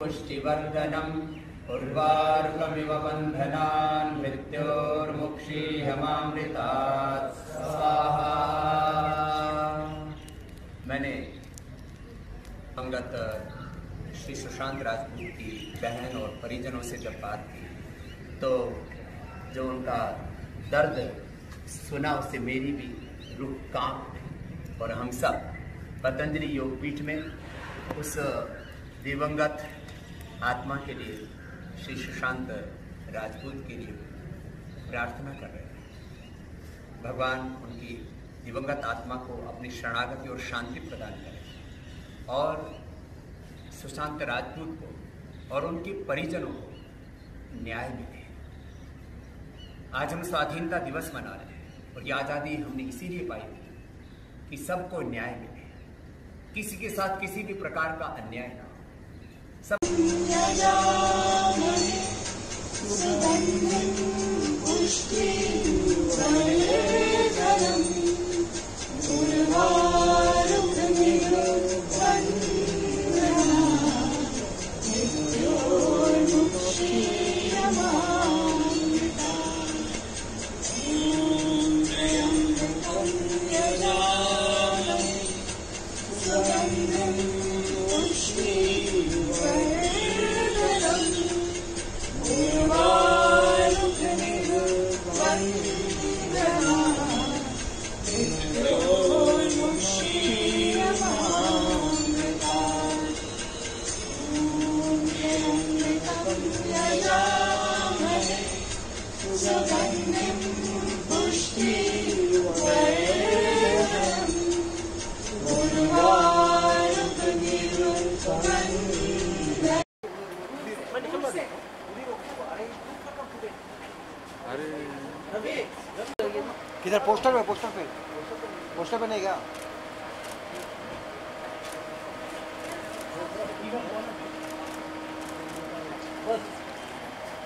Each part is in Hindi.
पुष्टिवर्धनम् उर्वारुकमिव बन्धनान् मृत्योर्मुक्षीयमामृतात् स्वाहा। मैंने अंगत श्री सुशांत राजपूत की बहन और परिजनों से जब बात की तो जो उनका दर्द सुना, उससे मेरी भी रूह काँप और हम सब पतंजलि योगपीठ में उस दिवंगत आत्मा के लिए श्री सुशांत राजपूत के लिए प्रार्थना कर रहे हैं। भगवान उनकी दिवंगत आत्मा को अपनी शरणागति और शांति प्रदान करें और सुशांत राजपूत को और उनके परिजनों को न्याय मिले आज हम स्वाधीनता दिवस मना रहे हैं और ये आज़ादी हमने इसीलिए पाई थी कि सबको न्याय मिले। किसी के साथ किसी भी प्रकार का अन्याय ना सब किधर पोस्टर पे पोस्टर पे? पोस्टर क्या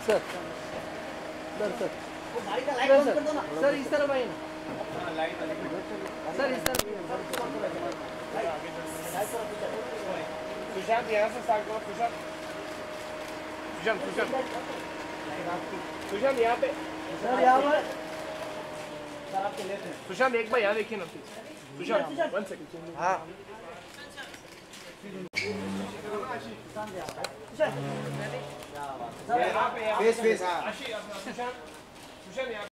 sir. Sir sir. Sir sir. इस तरफ़ आइए ना। सर इस तरफ़ सुशांत यहाँ से स्टार्ट करो सुशांत सुशांत सुशांत सुशांत यहाँ पे। सर यहाँ पर। सुशांत एक बार यहाँ देखिए ना सुशांत वन सेकंड हाँ। फेस फेस हाँ। सुशांत सुशांत यहाँ